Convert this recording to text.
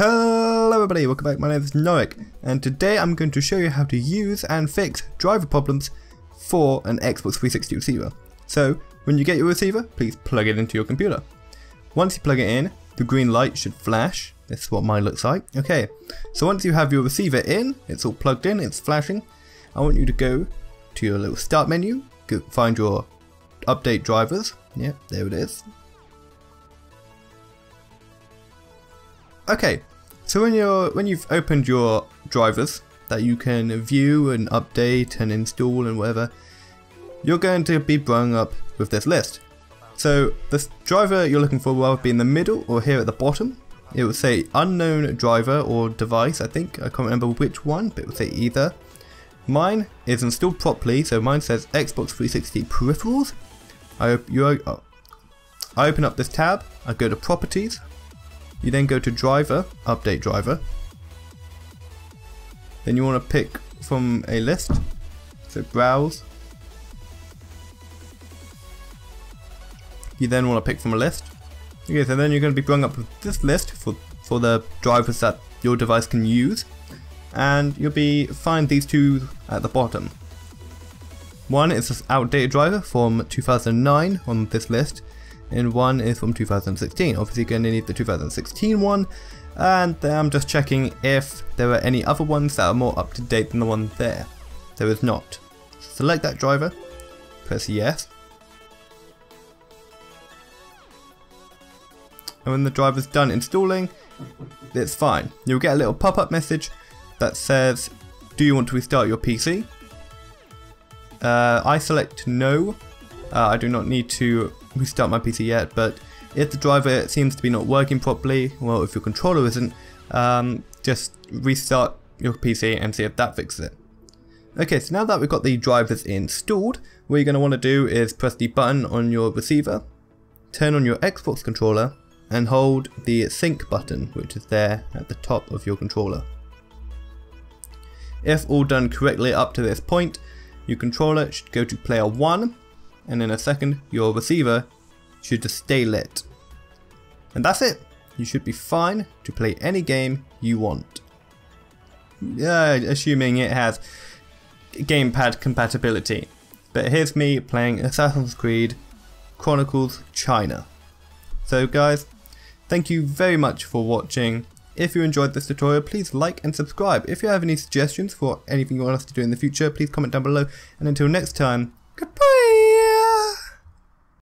Hello everybody, welcome back, my name is Norik, and today I'm going to show you how to use and fix driver problems for an Xbox 360 receiver. So, when you get your receiver, please plug it into your computer. Once you plug it in, the green light should flash, this is what mine looks like. Okay, so once you have your receiver in, it's all plugged in, it's flashing, I want you to go to your little start menu, go find your update drivers, yeah, there it is, Okay, so when you're when you've opened your drivers that you can view and update and install and whatever, you're going to be brought up with this list. So the driver you're looking for will be in the middle or here at the bottom. It will say unknown driver or device, I think. I can't remember which one, but it will say either. Mine is installed properly, so mine says Xbox 360 peripherals. I, you, I open up this tab, I go to properties, you then go to driver, update driver. Then you want to pick from a list. So browse. You then want to pick from a list. Okay, so then you're going to be brought up with this list for, for the drivers that your device can use. And you'll be find these two at the bottom. One is this outdated driver from 2009 on this list and one is from 2016. Obviously going to need the 2016 one and I'm just checking if there are any other ones that are more up to date than the one there. There is not. Select that driver, press yes. And when the driver's done installing, it's fine. You'll get a little pop-up message that says, do you want to restart your PC? Uh, I select no. Uh, I do not need to restart my PC yet, but if the driver seems to be not working properly, well if your controller isn't, um, just restart your PC and see if that fixes it. Okay, so now that we've got the drivers installed, what you're going to want to do is press the button on your receiver, turn on your Xbox controller, and hold the sync button, which is there at the top of your controller. If all done correctly up to this point, your controller should go to player 1, and in a second your receiver should just stay lit. And that's it. You should be fine to play any game you want. Uh, assuming it has gamepad compatibility. But here's me playing Assassin's Creed Chronicles China. So guys, thank you very much for watching. If you enjoyed this tutorial, please like and subscribe. If you have any suggestions for anything you want us to do in the future, please comment down below. And until next time, goodbye!